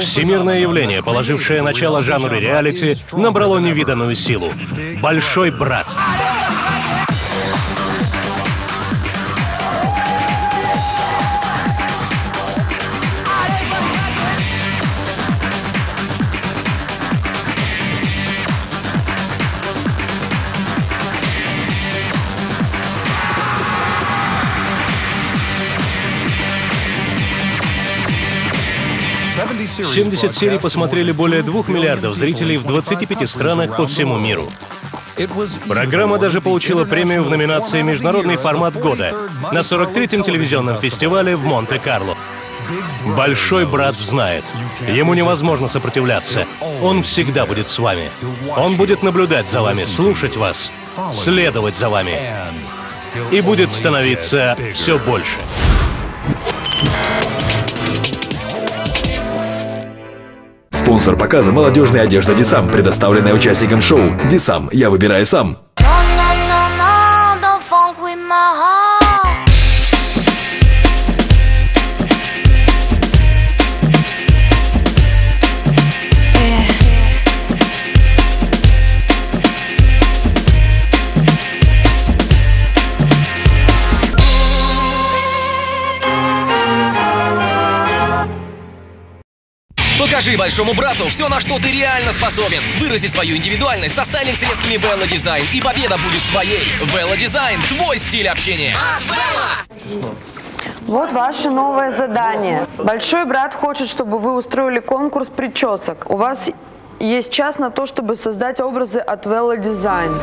Всемирное явление, положившее начало жанру реалити, набрало невиданную силу. Большой брат. 70 серий посмотрели более 2 миллиардов зрителей в 25 странах по всему миру. Программа даже получила премию в номинации «Международный формат года» на 43-м телевизионном фестивале в Монте-Карло. Большой брат знает, ему невозможно сопротивляться. Он всегда будет с вами. Он будет наблюдать за вами, слушать вас, следовать за вами. И будет становиться все больше. Спонсор показа молодежная одежда Дисам, предоставленная участникам шоу Дисам. Я выбираю сам. Покажи большому брату все, на что ты реально способен. Вырази свою индивидуальность со стайлинг-средствами Vela Design, и победа будет твоей. Vela Design – твой стиль общения. Вот ваше новое задание. Большой брат хочет, чтобы вы устроили конкурс причесок. У вас есть час на то, чтобы создать образы от Vela Design.